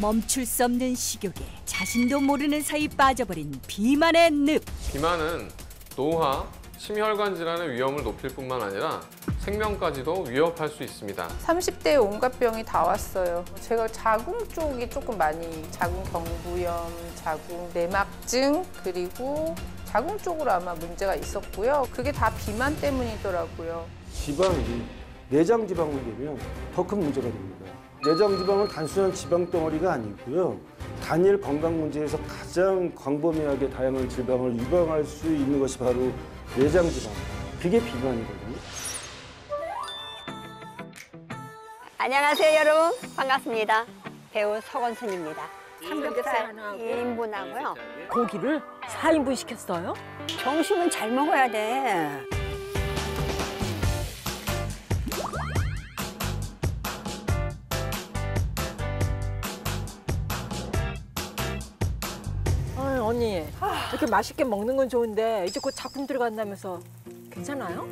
멈출 수 없는 식욕에 자신도 모르는 사이 빠져버린 비만의 늪. 비만은 노화, 심혈관 질환의 위험을 높일 뿐만 아니라 생명까지도 위협할 수 있습니다. 30대에 온갖 병이 다 왔어요. 제가 자궁 쪽이 조금 많이 자궁 경부염, 자궁 내막증 그리고 자궁 쪽으로 아마 문제가 있었고요. 그게 다 비만 때문이더라고요. 지방이 내장 지방이 되면 더 큰 문제가 됩니다. 내장 지방은 단순한 지방 덩어리가 아니고요. 단일 건강 문제에서 가장 광범위하게 다양한 질병을 유방할 수 있는 것이 바로 내장 지방. 그게 비만이거든요. 안녕하세요 여러분 반갑습니다 배우 서건순입니다 삼겹살 1인분하고요 고기를 4인분 시켰어요? 점심은 잘 먹어야 돼 언니 이렇게 맛있게 먹는 건 좋은데 이제 곧 작품 들어간다면서 괜찮아요?